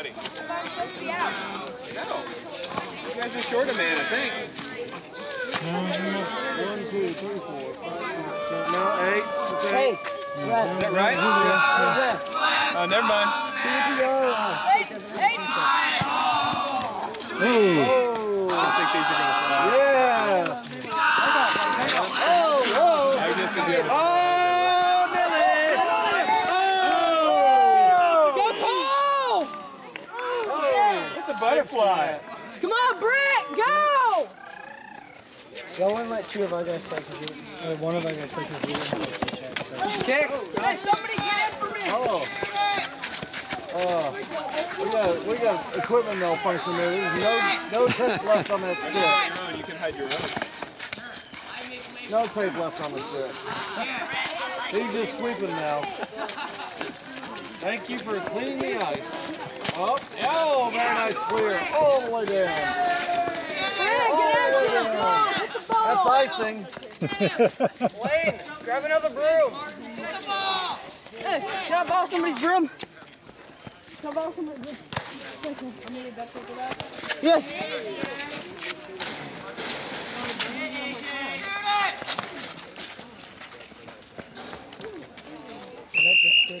buddy. No. You guys are short a man, I think. One, two, three, four, five, six, seven, no, eight. It's Hey, eight. Brad, Is that right? Oh, never mind. two to go. Oh, State doesn't have a t-shirt. Oh, I don't think these are gonna fly. yes. Oh, oh. I was just gonna be able to. Oh, Millie. Oh. Go Cole! Hit the butterfly. Come on, Brett, go! Y'all want to let two of our guys play because we, or one of our guys play because we didn't have a t-shirt. So. Kick. Oh. Oh. We got, we got equipment malfunction there. There's no, no tape left on that stick. No, you can hide your own. No tape left on the stick. He's just sweeping now. Thank you for cleaning the ice. Oh, oh, very nice clear. All the way down. Brett, get out to the ball! Hit That's icing. Wayne, grab another broom. Hey, can I borrow somebody's broom? Can I borrow somebody's broom? Thank you. I needed that paper back. Yeah. Is that just clear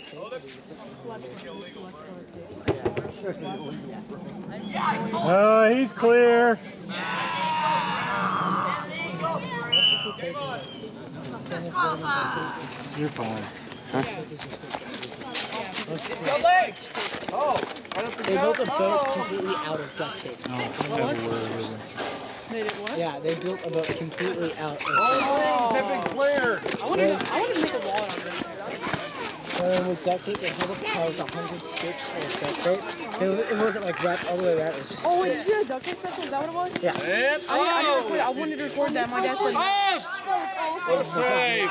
tape? Oh, he's clear. You're fine. Oh, they built a boat completely out of duct tape. Made it what? Yeah, they built a boat completely out of All things have been cleared. I want to I want to make a wall out of this. And with duct tape, they held up probably a hundred strips of duct tape. It, it wasn't like wrapped all the way around. It was just Oh, wait, did stiff. you see the duct tape special? Is that what it was? Yeah. And I, I, record, I wanted to record that. My dad said. Post! What a save.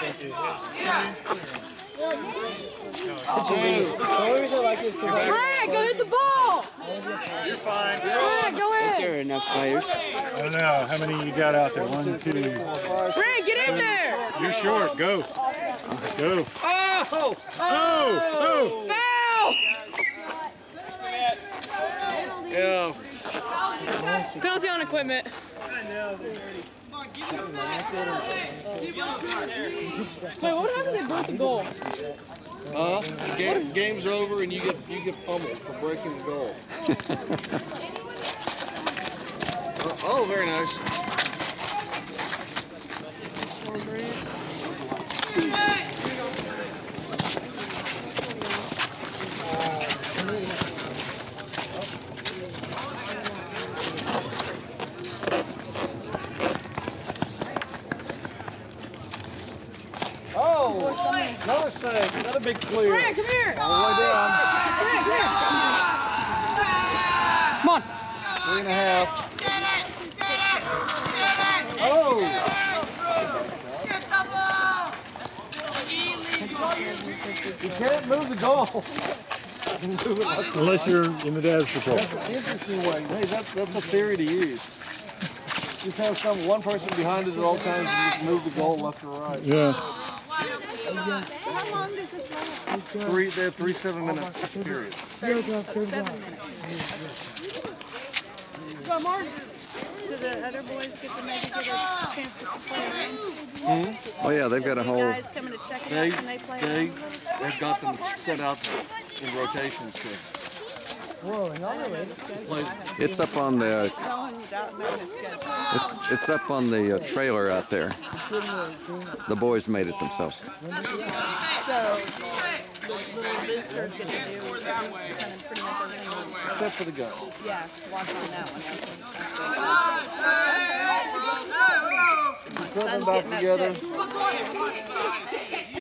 The only reason I like this because Brett, go hit the ball! You're fine. Brett, go in! enough players. I don't know. How many you got out there? One, two. Brett, get in there! You're short. Go. Go. Oh! Oh! Oh! Foul! Yeah. Penalty on equipment. Wait, what happened if they broke the goal? Uh, game, game's over and you get you get pummeled for breaking the goal. Uh, oh, very nice. Oh, another save, another big clear. Brett, come here! All the way down, Brett, come here! Come on. three and a half. Oh, you can't move the goal. Move it like Unless you're in the dad's patrol. Interesting way. Hey, that's that's a theory to use. Just have some one person behind it at all times and just move the goal left or right. Yeah. Three, they have three seven minute periods. Go, Mark. Do the other boys get to maybe get a chance to play a game? Oh yeah, they've got a whole. guys coming to check it They out when they play? they they've got them set out in rotations to Whoa, another race. play. It's up on the. Tell them without knowing the schedule. It, it's up on the uh, trailer out there. The boys made it themselves. So the little visitors get to do kind of pretty much everything. Except for the guys. Yeah, watch on that one. Put them back getting together. upset.